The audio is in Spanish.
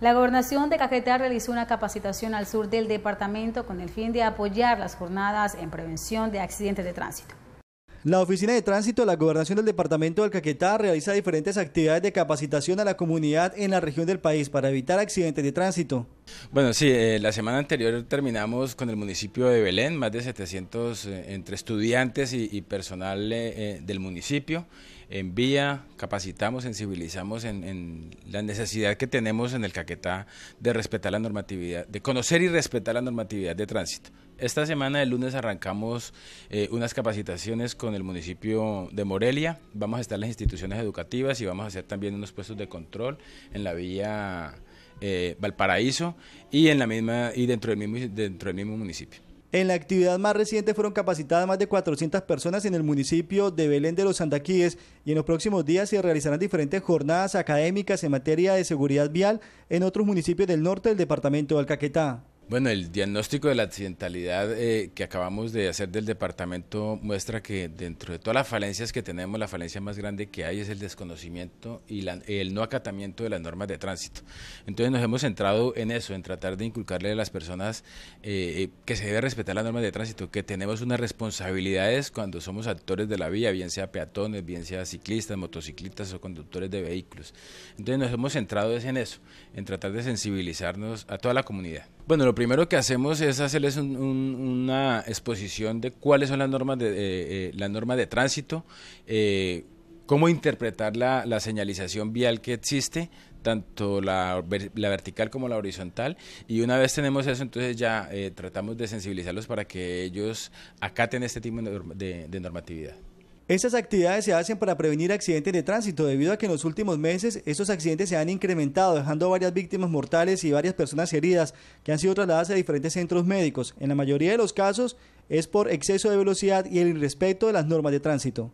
La gobernación de Caquetá realizó una capacitación al sur del departamento con el fin de apoyar las jornadas en prevención de accidentes de tránsito. La Oficina de Tránsito de la Gobernación del Departamento del Caquetá realiza diferentes actividades de capacitación a la comunidad en la región del país para evitar accidentes de tránsito. Bueno, sí, eh, la semana anterior terminamos con el municipio de Belén, más de 700 eh, entre estudiantes y, personal eh, del municipio. En vía capacitamos, sensibilizamos en, en, la necesidad que tenemos en el Caquetá de respetar la normatividad, de conocer y respetar la normatividad de tránsito. Esta semana, el lunes, arrancamos unas capacitaciones con el municipio de Morelia. Vamos a estar en las instituciones educativas y vamos a hacer también unos puestos de control en la vía eh, Valparaíso y en la misma y dentro del mismo dentro del mismo municipio. En la actividad más reciente fueron capacitadas más de 400 personas en el municipio de Belén de los Sandaquíes y en los próximos días se realizarán diferentes jornadas académicas en materia de seguridad vial en otros municipios del norte del departamento de Alcaquetá. Bueno, el diagnóstico de la accidentalidad eh, que acabamos de hacer del departamento muestra que dentro de todas las falencias que tenemos, la falencia más grande que hay es el desconocimiento y el no acatamiento de las normas de tránsito. Entonces nos hemos centrado en eso, en tratar de inculcarle a las personas eh, eh, que se debe respetar las normas de tránsito, que tenemos unas responsabilidades cuando somos actores de la vía, bien sea peatones, bien sea ciclistas, motociclistas o conductores de vehículos. Entonces nos hemos centrado en eso, en tratar de sensibilizarnos a toda la comunidad. Bueno, lo primero que hacemos es hacerles una exposición de cuáles son las normas de, eh, eh de tránsito, eh, cómo interpretar la, señalización vial que existe, tanto la, vertical como la horizontal. Y una vez tenemos eso, entonces ya eh, tratamos de sensibilizarlos para que ellos acaten este tipo de normatividad. Estas actividades se hacen para prevenir accidentes de tránsito debido a que en los últimos meses estos accidentes se han incrementado dejando varias víctimas mortales y varias personas heridas que han sido trasladadas a diferentes centros médicos. En la mayoría de los casos es por exceso de velocidad y el irrespeto de las normas de tránsito.